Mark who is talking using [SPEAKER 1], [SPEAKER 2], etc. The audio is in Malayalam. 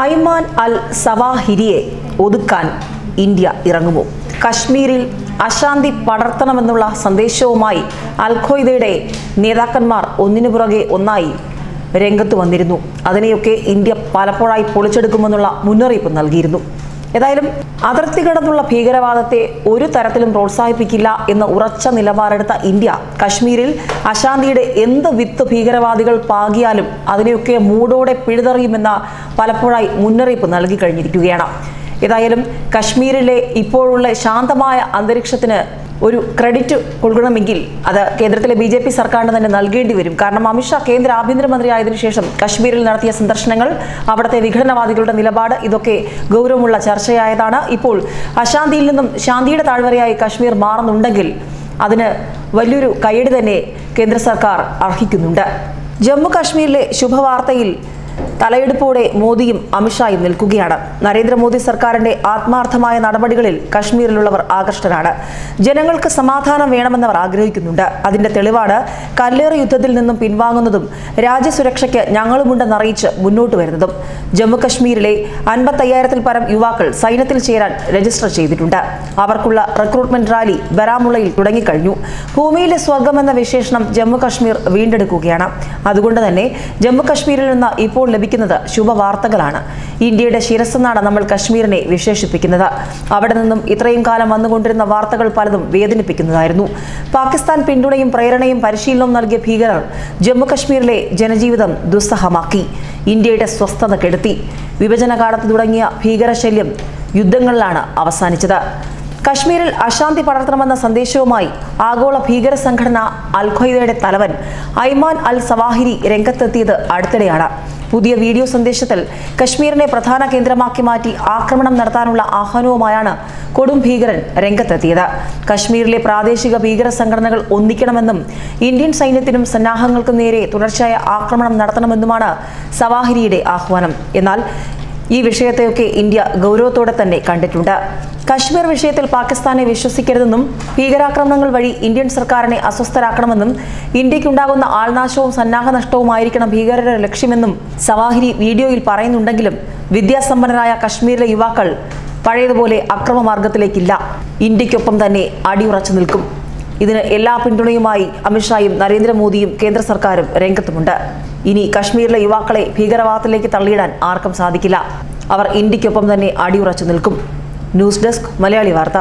[SPEAKER 1] ഐമാൻ അൽ സവാഹിരിയെ ഒതുക്കാൻ ഇന്ത്യ ഇറങ്ങുമോ? കശ്മീരിൽ അശാന്തി പടർത്തണമെന്നുള്ള സന്ദേശവുമായി അൽ ഖ്വയ്ദയുടെ നേതാക്കന്മാർ ഒന്നിനു പുറകെ ഒന്നായി രംഗത്ത് വന്നിരുന്നു. അതിനെയൊക്കെ ഇന്ത്യ പലപ്പോഴായി പൊളിച്ചെടുക്കുമെന്നുള്ള മുന്നറിയിപ്പ് നൽകിയിരുന്നു. ഏതായാലും അതിർത്തി കടന്നുള്ള ഭീകരവാദത്തെ ഒരു തരത്തിലും പ്രോത്സാഹിപ്പിക്കില്ല എന്ന ഉറച്ച നിലപാടെടുത്ത ഇന്ത്യ കശ്മീരിൽ അശാന്തിയുടെ എന്ത് വിത്ത് ഭീകരവാദികൾ പാകിയാലും അതിനെയൊക്കെ മൂടോടെ പിഴുതെറിയുമെന്ന പലപ്പോഴായി മുന്നറിയിപ്പ് നൽകി കഴിഞ്ഞിരിക്കുകയാണ് ഏതായാലും കശ്മീരിലെ ഇപ്പോഴുള്ള ശാന്തമായ അന്തരീക്ഷത്തിന് ഒരു ക്രെഡിറ്റ് കൊടുക്കണമെങ്കിൽ അത് കേന്ദ്രത്തിലെ ബി ജെ പി സർക്കാരിന് തന്നെ നൽകേണ്ടി വരും. കാരണം അമിത്ഷാ കേന്ദ്ര ആഭ്യന്തരമന്ത്രി ആയതിനു ശേഷം കശ്മീരിൽ നടത്തിയ സന്ദർശനങ്ങൾ അവിടുത്തെ വിഘടനവാദികളുടെ നിലപാട് ഇതൊക്കെ ഗൗരവമുള്ള ചർച്ചയായതാണ്. ഇപ്പോൾ അശാന്തിയിൽ നിന്നും ശാന്തിയുടെ താഴ്വരയായി കശ്മീർ മാറുന്നുണ്ടെങ്കിൽ അതിന് വലിയൊരു കയ്യടി തന്നെ കേന്ദ്ര സർക്കാർ അർഹിക്കുന്നുണ്ട്. ജമ്മു കാശ്മീരിലെ ശുഭവാർത്തയിൽ തലയെടുപ്പോടെ മോദിയും അമിത്ഷായും നിൽക്കുകയാണ്. നരേന്ദ്രമോദി സർക്കാരിന്റെ ആത്മാർത്ഥമായ നടപടികളിൽ കശ്മീരിലുള്ളവർ ആകർഷ്ടരാണ് ജനങ്ങൾക്ക് സമാധാനം വേണമെന്നവർ ആഗ്രഹിക്കുന്നുണ്ട്. അതിന്റെ തെളിവാണ് കല്ലേറ് യുദ്ധത്തിൽ നിന്നും പിൻവാങ്ങുന്നതും രാജ്യസുരക്ഷയ്ക്ക് ഞങ്ങളുമുണ്ടെന്നറിയിച്ച് മുന്നോട്ട് വരുന്നതും. ജമ്മുകശ്മീരിലെ അൻപത്തയ്യായിരത്തിൽ പരം യുവാക്കൾ സൈന്യത്തിൽ ചേരാൻ രജിസ്റ്റർ ചെയ്തിട്ടുണ്ട്. അവർക്കുള്ള റിക്രൂട്ട്മെന്റ് റാലി ബരാമുള്ളയിൽ തുടങ്ങിക്കഴിഞ്ഞു. ഭൂമിയിലെ സ്വർഗം എന്ന വിശേഷണം ജമ്മുകശ്മീർ വീണ്ടെടുക്കുകയാണ്. അതുകൊണ്ട് തന്നെ ജമ്മുകശ്മീരിൽ നിന്ന് ഇപ്പോൾ ലഭിക്കുന്നത് ശുഭവാർത്തകളാണ്. ഇന്ത്യയുടെ ശിരസ്സെന്നാണ് നമ്മൾ കശ്മീരിനെ വിശേഷിപ്പിക്കുന്നത്. അവിടെ നിന്നും ഇത്രയും കാലം വന്നുകൊണ്ടിരുന്ന വാർത്തകൾ പലതും വേദനിപ്പിക്കുന്നതായിരുന്നു. പാകിസ്ഥാൻ പിന്തുണയും പ്രേരണയും പരിശീലനവും നൽകിയ ഭീകരർ ജമ്മുകശ്മീരിലെ ജനജീവിതം ദുസ്സഹമാക്കി. ഇന്ത്യയുടെ സ്വസ്ഥത കെടുത്തി. വിഭജനകാലത്ത് തുടങ്ങിയ ഭീകരശല്യം യുദ്ധങ്ങളിലാണ് അവസാനിച്ചത്. കശ്മീരിൽ അശാന്തി പടർത്തണമെന്ന സന്ദേശവുമായി ആഗോള ഭീകര സംഘടന അൽഖയ്ദയുടെ തലവൻ ഐമാൻ അൽ സവാഹിരി രംഗത്തെത്തിയത് അടുത്തിടെയാണ്. പുതിയ വീഡിയോ സന്ദേശത്തിൽ കശ്മീരിനെ പ്രധാന കേന്ദ്രമാക്കി മാറ്റി ആക്രമണം നടത്താനുള്ള ആഹ്വാനവുമായാണ് കൊടും ഭീകരൻ രംഗത്തെത്തിയത്. കശ്മീരിലെ പ്രാദേശിക ഭീകര സംഘടനകൾ ഒന്നിക്കണമെന്നും ഇന്ത്യൻ സൈന്യത്തിനും സന്നാഹങ്ങൾക്കും നേരെ തുടർച്ചയായ ആക്രമണം നടത്തണമെന്നുമാണ് സവാഹിരിയുടെ ആഹ്വാനം. എന്നാൽ ഈ വിഷയത്തെയൊക്കെ ഇന്ത്യ ഗൗരവത്തോടെ തന്നെ കണ്ടിട്ടുണ്ട്. കശ്മീർ വിഷയത്തിൽ പാകിസ്ഥാനെ വിശ്വസിക്കരുതെന്നും ഭീകരാക്രമണങ്ങൾ വഴി ഇന്ത്യൻ സർക്കാരിനെ അസ്വസ്ഥരാക്കണമെന്നും ഇന്ത്യക്കുണ്ടാകുന്ന ആൾനാശവും സന്നാഹ നഷ്ടവുമായിരിക്കണം ഭീകരരുടെ ലക്ഷ്യമെന്നും സവാഹിരി വീഡിയോയിൽ പറയുന്നുണ്ടെങ്കിലും വിദ്യാസമ്പന്നരായ കശ്മീരിലെ യുവാക്കൾ പഴയതുപോലെ അക്രമമാർഗത്തിലേക്കില്ല. ഇന്ത്യക്കൊപ്പം തന്നെ അടിയുറച്ചു നിൽക്കും. ഇതിന് എല്ലാ പിന്തുണയുമായി അമിത്ഷായും നരേന്ദ്രമോദിയും കേന്ദ്ര സർക്കാരും രംഗത്തുമുണ്ട്. ഇനി കശ്മീരിലെ യുവാക്കളെ ഭീകരവാദത്തിലേക്ക് തള്ളിയിടാൻ ആർക്കും സാധിക്കില്ല. അവർ ഇന്ത്യക്കൊപ്പം തന്നെ അടിയുറച്ചു നിൽക്കും. ന്യൂസ് ഡെസ്ക് മലയാളി വാർത്ത